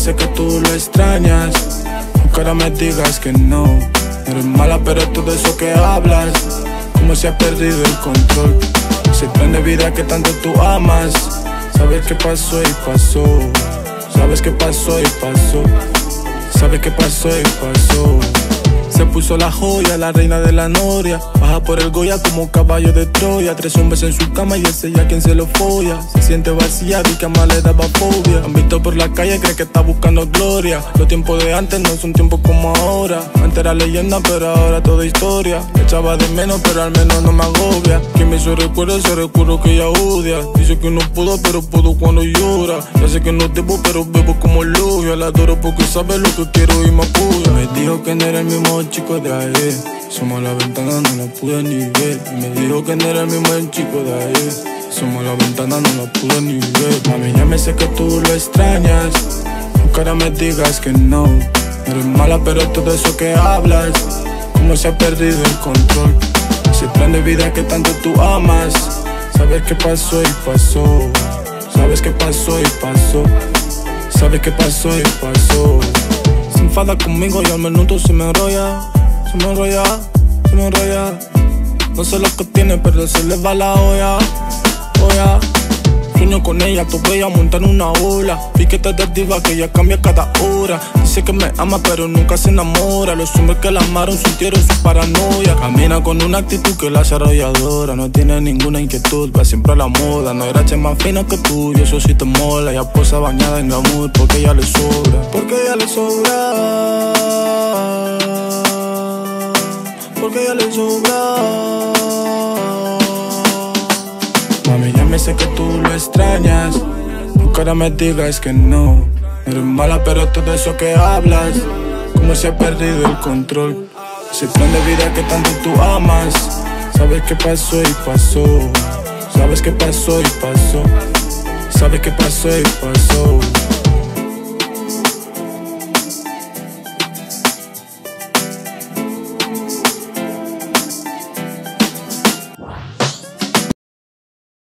sé que tú lo extrañas. Nunca me digas que no. Eres mala, pero todo eso que hablas, como se ha perdido el control. Ese plan de vida que tanto tú amas. Sabes qué pasó y pasó. Sabes qué pasó y pasó. Sabes qué pasó y pasó. Se puso la joya, la reina de la noria. Baja por el Goya como caballo de Troya. Tres hombres en su cama y es ella quien se lo folla. Se siente vacía y que más le daba fobia. Han visto por la calle, cree que está buscando gloria. Los tiempos de antes no son tiempos como ahora. Antes era leyenda, pero ahora toda historia. Le echaba de menos, pero al menos no me agobia. Quien me hizo recuerdo, ese recuerdo que ella odia. Dice que no pudo, pero pudo cuando llora. Ya sé que no debo, pero bebo como lluvia. La adoro porque sabe lo que quiero y me apoya. Dijo que no era el mismo chico de ayer. Somos la ventana, no la pude ni ver. Me dijo que no era el mismo chico de ayer. Somos la ventana, no la pude ni ver. Mami, ya me sé que tú lo extrañas. Nunca me digas que no. Eres mala, pero todo eso que hablas, como se ha perdido el control. Ese plan de vida que tanto tú amas. Sabes qué pasó y pasó. Sabes qué pasó y pasó. Sabes qué pasó y pasó. Se enfada conmigo y al minuto se me enrolla. Se me enrolla, se me enrolla. No sé lo que tiene, pero se le va la olla. Olla. Sueño con ella, tu bella montar una ola. Piquete de diva que ella cambia cada hora. Dice que me ama, pero nunca se enamora. Los hombres que la amaron sintieron su paranoia. Camina con una actitud que la arrolladora. No tiene ninguna inquietud, va siempre a la moda. No era más fina que tú, y eso sí te mola. Ella posa bañada en glamour porque ella le sobra. Porque ella le sobra. Porque ella le sobra. Mami, ya me sé que tú lo extrañas. Nunca me digas que no. Eres mala, pero todo eso que hablas, como se ha perdido el control. Ese plan de vida que tanto tú amas. Sabes qué pasó y pasó. Sabes qué pasó y pasó. Sabes qué pasó y pasó.